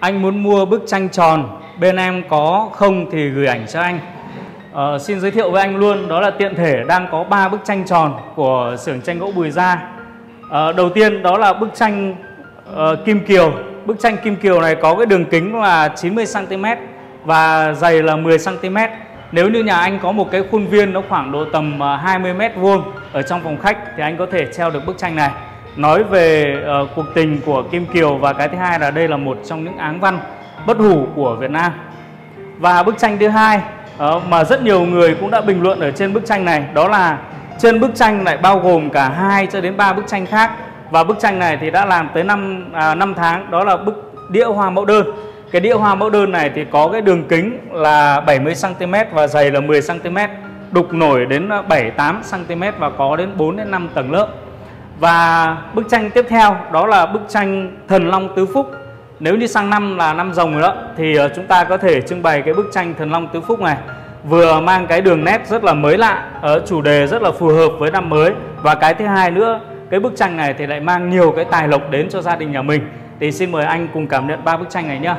Anh muốn mua bức tranh tròn, bên em có không thì gửi ảnh cho anh. Ờ, xin giới thiệu với anh luôn, đó là tiện thể đang có 3 bức tranh tròn của xưởng tranh gỗ Bùi Gia. Ờ, đầu tiên đó là bức tranh uh, Kim Kiều. Bức tranh Kim Kiều này có cái đường kính là 90 cm và dày là 10 cm. Nếu như nhà anh có một cái khuôn viên nó khoảng độ tầm ờ, 20 mét vuông ở trong phòng khách thì anh có thể treo được bức tranh này nói về uh, cuộc tình của Kim Kiều và cái thứ hai là đây là một trong những áng văn bất hủ của Việt Nam. Và bức tranh thứ hai uh, mà rất nhiều người cũng đã bình luận ở trên bức tranh này đó là trên bức tranh lại bao gồm cả hai cho đến ba bức tranh khác và bức tranh này thì đã làm tới năm à, 5 tháng đó là bức đĩa hoa mẫu đơn. Cái đĩa hoa mẫu đơn này thì có cái đường kính là 70 cm và dày là 10 cm, đục nổi đến 7 8 cm và có đến 4 đến 5 tầng lớp. Và bức tranh tiếp theo, đó là bức tranh Thần Long Tứ Phúc. Nếu như sang năm là năm rồng rồi đó, thì ờ, chúng ta có thể trưng bày cái bức tranh Thần Long Tứ Phúc này vừa mang cái đường nét rất là mới lạ ở chủ đề rất là phù hợp với năm mới và cái thứ hai nữa, cái bức tranh này thì lại mang nhiều cái tài lộc đến cho gia đình nhà mình thì xin mời anh cùng cảm nhận ba bức tranh này nhé.